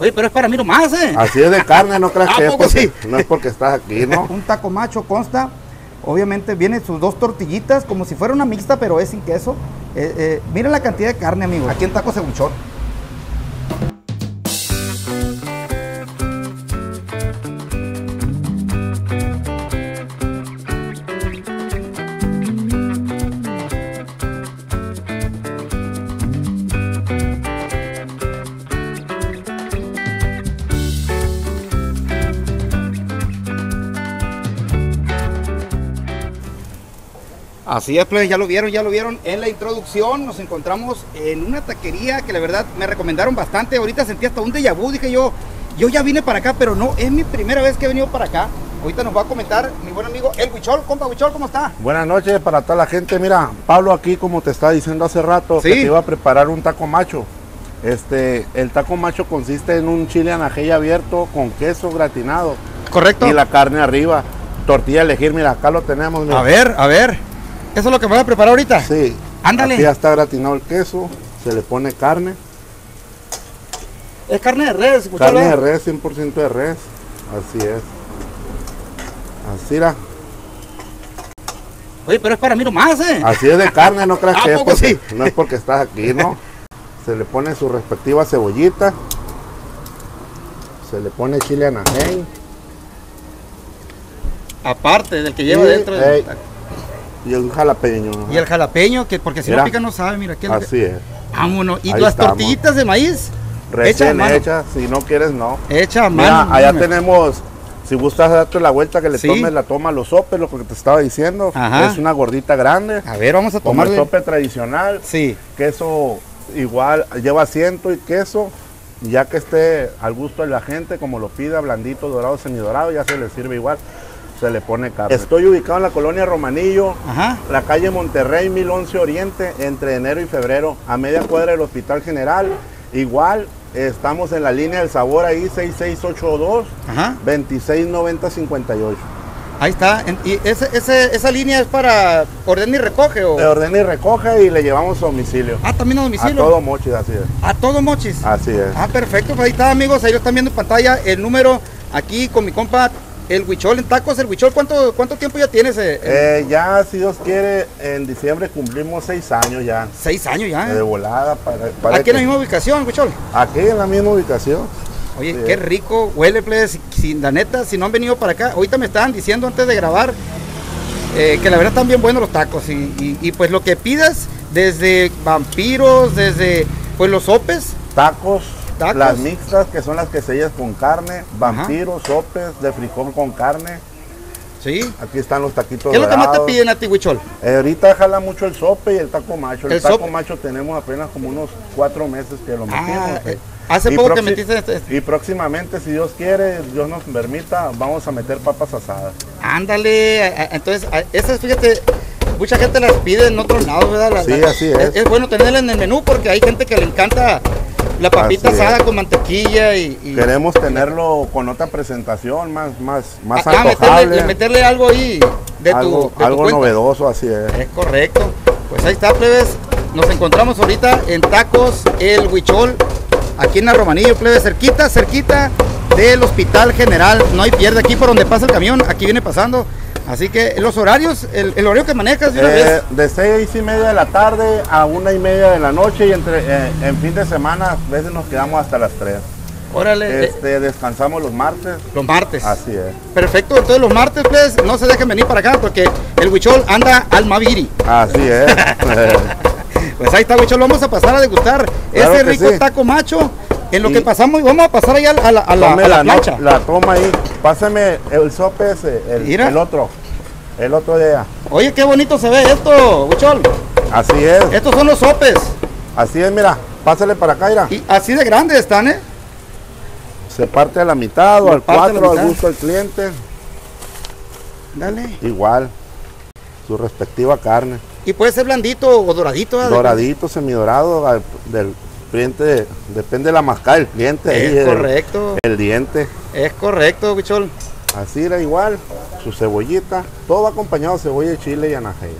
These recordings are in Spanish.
Oye, pero es para mí nomás, ¿eh? Así es de carne, no creas ¿A que es porque, sí? no es porque estás aquí, ¿no? Un taco macho consta, obviamente viene sus dos tortillitas, como si fuera una mixta, pero es sin queso. Eh, eh, miren la cantidad de carne, amigos. Aquí en Taco Cebuchón. Así es, plebes, ya lo vieron, ya lo vieron en la introducción. Nos encontramos en una taquería que la verdad me recomendaron bastante. Ahorita sentí hasta un déjà vu, dije yo, yo ya vine para acá, pero no, es mi primera vez que he venido para acá. Ahorita nos va a comentar mi buen amigo El Huichol. Compa Huichol, ¿cómo está? Buenas noches para toda la gente. Mira, Pablo aquí, como te estaba diciendo hace rato, Sí. que te iba a preparar un taco macho. Este, el taco macho consiste en un chile anajeya abierto con queso gratinado Correcto. y la carne arriba. Tortilla a elegir, mira, acá lo tenemos. mira. A ver, a ver. ¿Eso es lo que me voy a preparar ahorita? Sí. Ándale. Aquí ya está gratinado el queso, se le pone carne. Es carne de res, Carne de res, 100% de res. Así es. Así era. Oye, pero es para mí nomás, ¿eh? Así es de carne, no creas ¿A que es porque, sí? no es porque estás aquí, ¿no? Se le pone su respectiva cebollita. Se le pone chile anaheim. Aparte del que lleva Y, dentro. del ey, taco. Y un jalapeño. ¿no? Y el jalapeño, que porque si no pica no sabe, mira. ¿qué Así es. Vámonos. Y Ahí las estamos. tortillitas de maíz. Recién hecha, si no quieres, no. Hecha a Mira, allá tenemos, si gustas darte la vuelta que le Sí. tomes la toma a los sopes, lo que te estaba diciendo. Ajá. Es una gordita grande, A ver, vamos a el tomarle. sope tradicional. Sí. queso igual lleva asiento y queso ya que esté al gusto de la gente como lo pida blandito dorado semidorado ya se le sirve igual se le pone carne estoy ubicado en la colonia Romanillo Ajá. la calle Monterrey 1011 Oriente entre enero y febrero a media cuadra del Hospital General igual estamos en la línea del sabor ahí 6682 Ajá. 269058 Ahí está. ¿Y ese, ese- esa línea es para orden y recoge o? le ordena y recoge y le llevamos a domicilio Ah, también a a domicilio. todo mochi así es A todo mochis. así es Ah, perfecto. Pues ahí está, amigos. Ahí lo están viendo en pantalla. El número aquí con mi compa, el Huichol en tacos. El Huichol, ¿cuánto, cuánto tiempo ya tienes? eh, eh? Ya, si Dios quiere, en diciembre cumplimos seis años ya. Seis años ya. De volada. Para, para Aquí en la que- misma ubicación, Huichol. Aquí en la misma ubicación. Oye, Sí. qué rico huele, plebes. Si, si- la neta, si no han venido para acá, ahorita me estaban diciendo antes de grabar eh, que la verdad están bien buenos los tacos. Y, y- y, pues lo que pidas, desde vampiros, desde pues los sopes. Tacos, Tacos. las mixtas, que son las quesadillas con carne, vampiros, sopes, de frijol con carne. Sí. Aquí están los taquitos ¿Qué es lo que más te piden a ti, Huichol? Eh, ahorita jala mucho el sope y el taco macho. El, El taco sope. macho tenemos apenas como unos cuatro meses que lo metimos. Ah, eh. eh, hace Y poco que metiste este- este. Y próximamente, si Dios quiere, Dios nos permita, vamos a meter papas asadas. Ándale, entonces, esas, fíjate, mucha gente las pide en otros lados, ¿verdad? Sí, así es. Es bueno tenerla en el menú porque hay gente que le encanta la papita Así asada es. con mantequilla y... y- Queremos tenerlo con otra presentación más, más, más Ah, meterle, meterle algo ahí de algo tu, de algo novedoso, así es. Es correcto. Pues ahí está, plebes. Nos encontramos ahorita en Tacos El Huichol, aquí en la Romanillo, plebes, cerquita, cerquita del Hospital General. No hay pierde aquí por donde pasa el camión, aquí viene pasando. Así que los horarios, el, el horario que manejas de una Eh, vez. de seis y media de la tarde a una y media de la noche y entre eh, en fin de semana a veces nos quedamos hasta las 3. Órale, eh, Este, descansamos los martes. los martes. Así es. Perfecto, entonces los martes, plebes, no se dejen venir para acá porque el Huichol anda al Maviri. Así es. Pues ahí está, Huichol, vamos a pasar a degustar Claro ese rico sí. taco macho. En lo Y- que pasamos, y vamos a pasar allá a la, a la, a la la, no- plancha. la toma ahí. Pásame el sope ese, el otro. El otro allá. Oye, qué bonito se ve esto, Huichol. Así es. Estos son los sopes. Así es, mira. Pásale para acá, mira. Y así de grandes están, ¿eh? Se parte a la mitad o al cuatro, al gusto del cliente. Dale. Igual. Su respectiva carne. Y puede ser blandito o doradito. ¿verdad? Doradito, semidorado, al- del cliente, depende de la mascada del cliente. ahí, Es el- correcto. El, diente. Es correcto, Huichol. Así era igual. Su cebollita. Todo va acompañado de cebolla de chile y anajeya.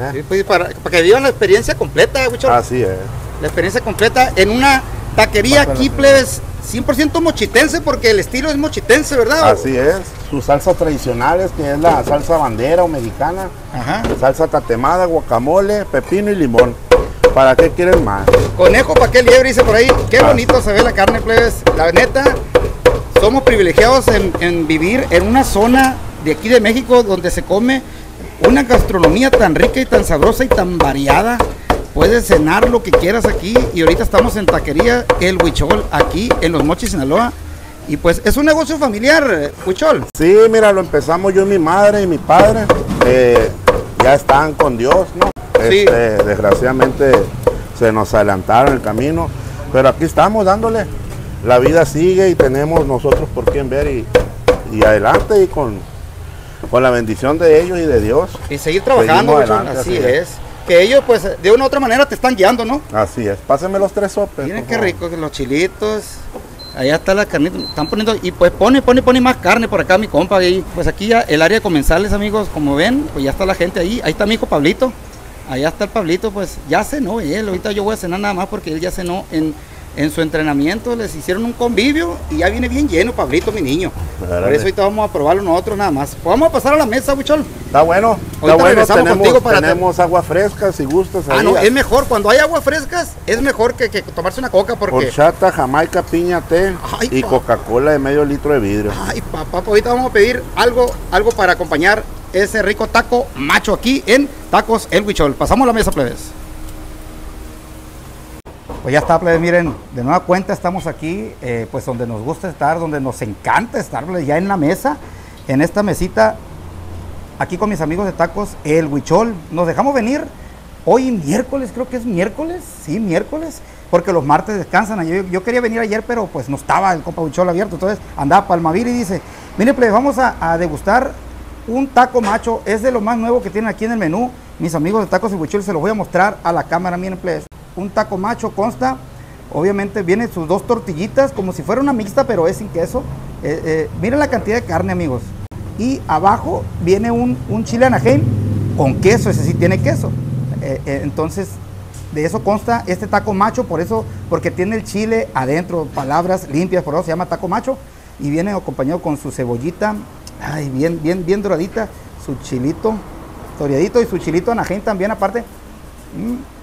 ¿Eh? Sí, pues, para, para que vivan la experiencia completa. Así es. La experiencia completa en una Taquería aquí, plebes, 100% mochitense porque el estilo es mochitense, ¿verdad? Así es. Sus salsas tradicionales, que es la salsa bandera o mexicana, Ajá. salsa tatemada, guacamole, pepino y limón. ¿Para qué quieren más? Conejo pa' qué liebre, dice por ahí. Qué Ah. bonito se ve la carne, plebes. La neta, somos privilegiados en, en vivir en una zona de aquí de México donde se come una gastronomía tan rica y tan sabrosa y tan variada. Puedes cenar lo que quieras aquí y ahorita estamos en Taquería El Huichol, aquí en Los Mochis, Sinaloa. Y pues es un negocio familiar, Huichol. Sí, mira, lo empezamos yo y mi madre y mi padre. eh, ya están con Dios, ¿no? Sí. Este, desgraciadamente se nos adelantaron el camino. Pero aquí estamos dándole. La vida sigue y tenemos nosotros por quién ver y, y adelante y con, con la bendición de ellos y de Dios. Y seguir trabajando, adelante, así así es. es. Que ellos pues de una u otra manera te están guiando, ¿no? Así es. Pásenme los tres sopes. Miren qué favor. rico, que los chilitos. Allá está la carnita, están poniendo, y pues pone, pone, pone más carne por acá mi compa. Ahí. Pues aquí ya el área de comensales, amigos, como ven, pues ya está la gente ahí. Ahí está mi hijo Pablito. Allá está el Pablito, pues ya cenó él. Ahorita yo voy a cenar nada más porque él ya cenó en, en su entrenamiento. Les hicieron un convivio y ya viene bien lleno, Pablito, mi niño. Por eso ahorita vamos a probarlo nosotros nada más. Pues vamos a pasar a la mesa, Buchol. Está bueno. Ahorita Está bueno. Tenemos, para- tenemos agua fresca si gustas. Ah, no, es mejor. Cuando hay aguas frescas, es mejor que, que tomarse una coca porque. Horchata, jamaica, piña, té Ay, y. Coca-Cola de medio litro de vidrio. Ay, papá, pues ahorita vamos a pedir algo, algo para acompañar ese rico taco macho aquí en Tacos El Huichol. Pasamos la mesa, plebes. Pues ya está, plebes, miren, de nueva cuenta estamos aquí, eh, pues donde nos gusta estar, donde nos encanta estar, ya en la mesa, en esta mesita, aquí con mis amigos de Tacos El Huichol. Nos dejamos venir hoy miércoles, creo que es miércoles, sí, miércoles, porque los martes descansan. Yo, quería venir ayer, pero pues no estaba el Copa Huichol abierto, entonces andaba Palmavir y dice, mire, plebes, vamos a, degustar un taco macho, es de lo más nuevo que tienen aquí en el menú. Mis amigos de Tacos El Huichol se los voy a mostrar a la cámara, miren, plebes. Un taco macho consta, obviamente vienen sus dos tortillitas, como si fuera una mixta, pero es sin queso. Eh, eh, miren la cantidad de carne, amigos. Y abajo viene un, un chile anaheim con queso, ese sí tiene queso. Eh, eh, entonces, de eso consta este taco macho, por eso, porque tiene el chile adentro, palabras limpias, por eso se llama taco macho. Y viene acompañado con su cebollita, ay, bien, bien, bien doradita, su chilito, toreadito y su chilito anaheim también aparte. Mm.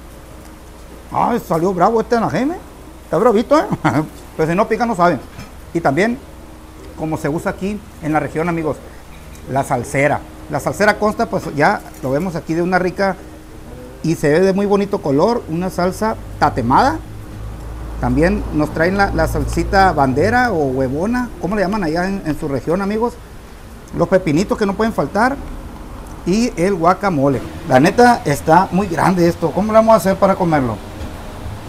Ay, salió bravo este anaheim, ¿eh? Está bravito, ¿eh? Pero si no pica no sabe. Y también, como se usa aquí en la región, amigos, la salsera. La salsera consta, pues ya lo vemos aquí de una rica y se ve de muy bonito color, una salsa tatemada. También nos traen la, salsita bandera o huevona, ¿cómo le llaman allá en su región, amigos? Los pepinitos que no pueden faltar y el guacamole. La neta está muy grande esto. ¿Cómo lo vamos a hacer para comerlo?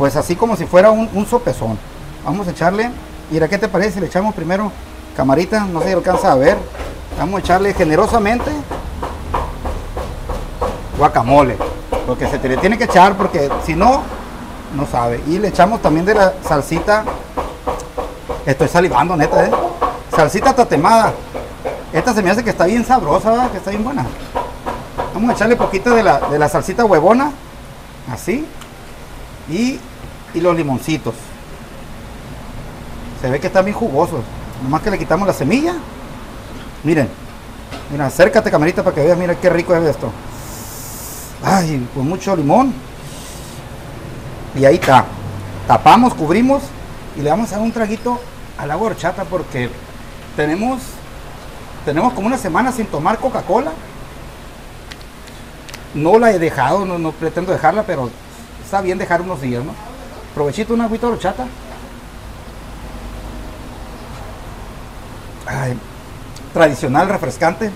Pues así como si fuera un, un sopezón. Vamos a echarle, mira, ¿qué te parece? Le echamos primero camarita, no sé si alcanza a ver. Vamos a echarle generosamente guacamole. Porque se te le tiene que echar porque si no, no sabe. Y le echamos también de la salsita. Estoy salivando, neta, ¿eh? Salsita tatemada. Esta se me hace que está bien sabrosa, ¿verdad? que está bien buena. Vamos a echarle poquito de la, de la salsita huevona. Así. Y, y los limoncitos. Se ve que están bien jugosos. Nomás que le quitamos la semilla. Miren. Mira, acércate camarita para que veas. Mira qué rico es esto. Ay, con mucho limón. Y ahí está. Tapamos, cubrimos y le vamos a dar un traguito al agua horchata porque tenemos tenemos como una semana sin tomar Coca-Cola. No la he dejado, no, no pretendo dejarla, pero está bien dejar unos días, ¿no? Provechito una agüita horchata. Ay, tradicional, refrescante.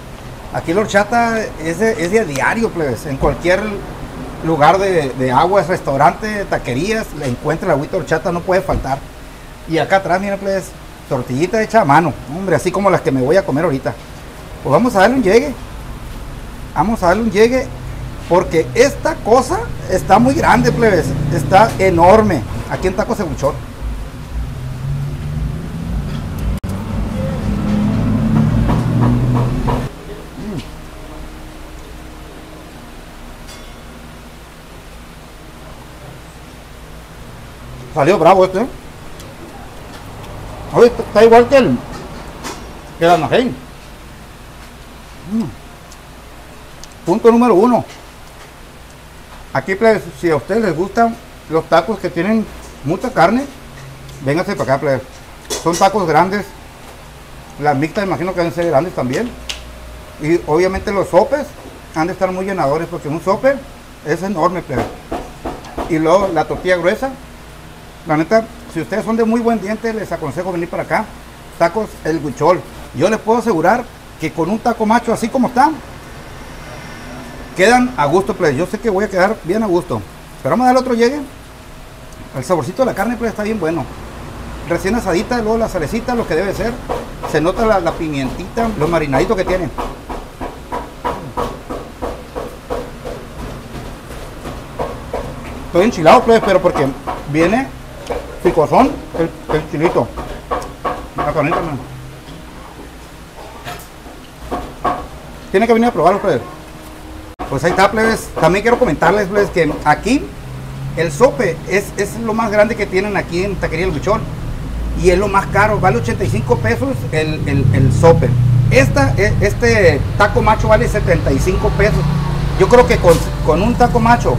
Aquí la horchata es de, es diario, plebes. En cualquier lugar de, de aguas, restaurante, taquerías, le encuentra la agüita horchata, no puede faltar. Y acá atrás, mira, plebes, tortillita hecha a mano. Hombre, así como las que me voy a comer ahorita. Pues vamos a darle un llegue. Vamos a darle un llegue. Porque esta cosa está muy grande, plebes. Está enorme. Aquí en Taco Cebuchón. Salió bravo este, ¿eh? Oye, está- está igual que el, que el Anaheim. Mm. Punto número uno. Aquí, plebes, si a ustedes les gustan los tacos que tienen mucha carne, vénganse para acá. Son tacos grandes. Las mixtas imagino que deben ser grandes también. Y obviamente los sopes han de estar muy llenadores porque un sope es enorme. Y luego la tortilla gruesa. La neta, si ustedes son de muy buen diente, les aconsejo venir para acá. Tacos El Huichol. Yo les puedo asegurar que con un taco macho así como está, quedan a gusto, pues. Yo sé que voy a quedar bien a gusto. Pero vamos a dar otro llegue. El saborcito de la carne, pues, está bien bueno. Recién asadita, luego la salecita, lo que debe ser. Se nota la, pimientita, los marinaditos que tiene. Estoy enchilado, pues, pero porque viene picosón el, el chilito. La carnita, man. Tiene que venir a probarlo, plebes. Pues ahí está, plebes. También quiero comentarles, plebes, que aquí el sope es, es lo más grande que tienen aquí en Taquería El Buchón. Y es lo más caro, vale 85 pesos el, el, el sope. Esta, e- este taco macho vale 75 pesos. Yo creo que con, con un taco macho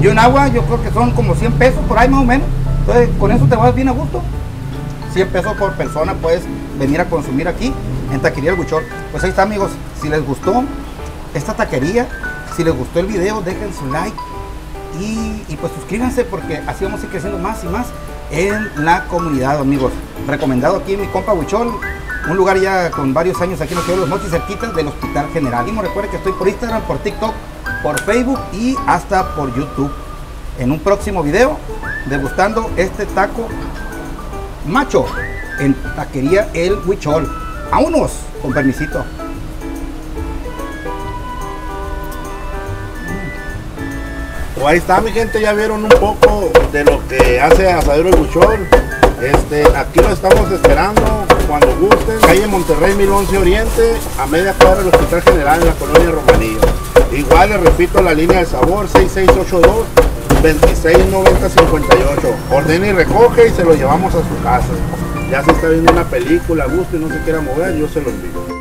y un agua, yo creo que son como 100 pesos por ahí más o menos. Entonces, con eso te vas bien a gusto. 100 pesos por persona puedes venir a consumir aquí en Taquería El Buchón. Pues ahí está, amigos. Si les gustó esta taquería, si les gustó el video, dejen su like y, pues suscríbanse porque así vamos a ir creciendo más y más en la comunidad, amigos. Recomendado aquí mi compa Huichol, un lugar ya con varios años aquí en los Los Mochis, cerquita del Hospital General. Y me recuerden que estoy por Instagram, por TikTok, por Facebook y hasta por YouTube. En un próximo video, degustando este taco macho en taquería El Huichol. ¡Vámonos! Con permisito. Ahí está mi gente, ya vieron un poco de lo que hace Asadero El Buchón. Este, aquí lo estamos esperando cuando gusten. Calle Monterrey 1011 Oriente, a media cuadra del Hospital General en la colonia Romanillo. Igual les repito la línea de sabor 6682 269058. Ordena y recoge y se lo llevamos a su casa. Ya se está viendo una película, gusto y no se quiera mover, yo se lo envío.